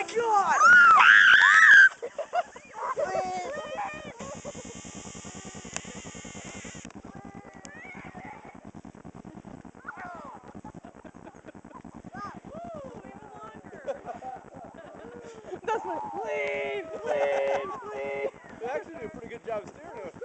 my god! That's my please, please, please. They actually did a pretty good job steering us.